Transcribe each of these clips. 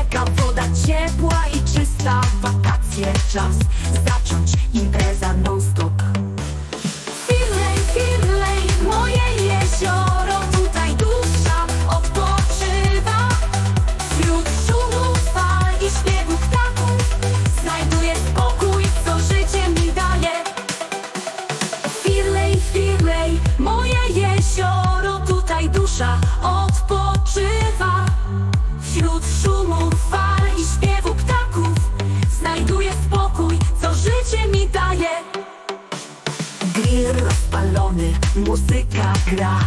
czeka woda ciepła i czysta. Wakacje czas zacząć impreza non stop Firlej, firlej, moje jezioro. Tutaj dusza odpoczywa. Wśród szumu fal i śpiewu ptaków Znajduję spokój, co życie mi daje. Firlej, firlej, moje jezioro. Tutaj dusza rozpalony, muzyka gra.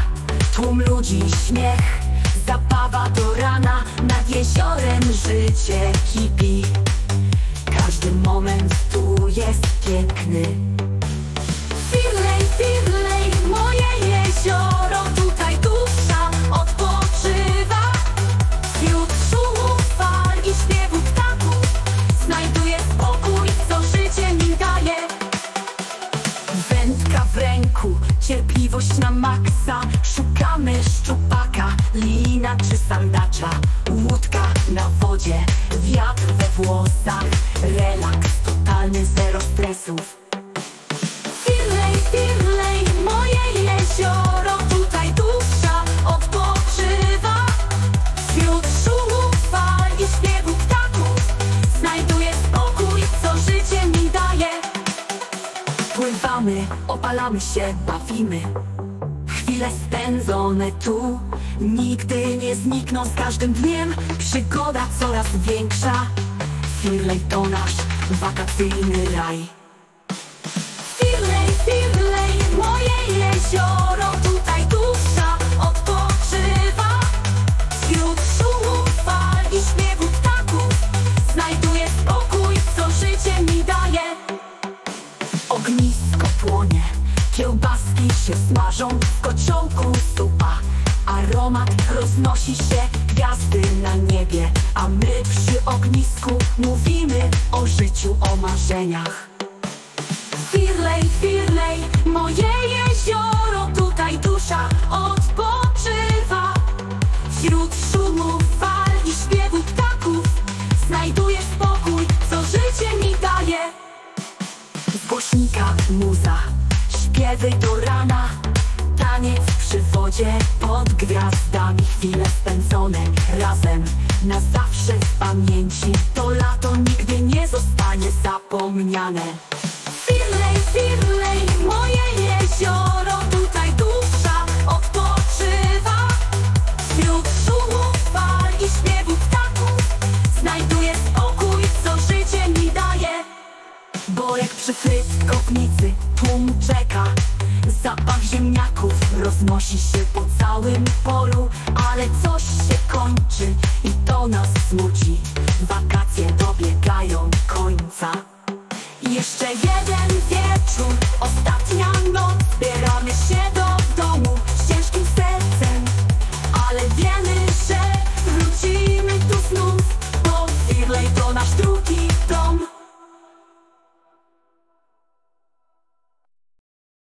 Tłum ludzi, śmiech, zabawa do rana. Nad jeziorem życie kipi Każdy moment tu jest piękny wiatr we włosach Relaks totalny, zero stresów. Firlej, Firlej, moje jezioro Tutaj dusza odpoczywa. Wśród szumu fal i śpiewu ptaków Znajduję spokój, co życie mi daje. Pływamy, opalamy się, bawimy Chwile spędzone tu. Nigdy nie znikną z każdym dniem. Przygoda coraz większa. Firlej to nasz wakacyjny raj się smażą W kociołku supa, aromat roznosi się Gwiazdy na niebie, a my przy ognisku Mówimy o życiu, o marzeniach. Firlej, Firlej, moje jezioro Tutaj dusza odpoczywa. Wśród szumu fal i śpiewu ptaków Znajduję spokój, co życie mi daje. Z głośnika muza, śpiewy do rana. Taniec przy wodzie, pod gwiazdami. Chwile spędzone razem, na zawsze w pamięci. To lato nigdy nie zostanie zapomniane. Firlej, Firlej, moje jak przy frytkownicy tłum czeka. Zapach ziemniaków roznosi się po całym polu Ale coś się kończy i to nas smuci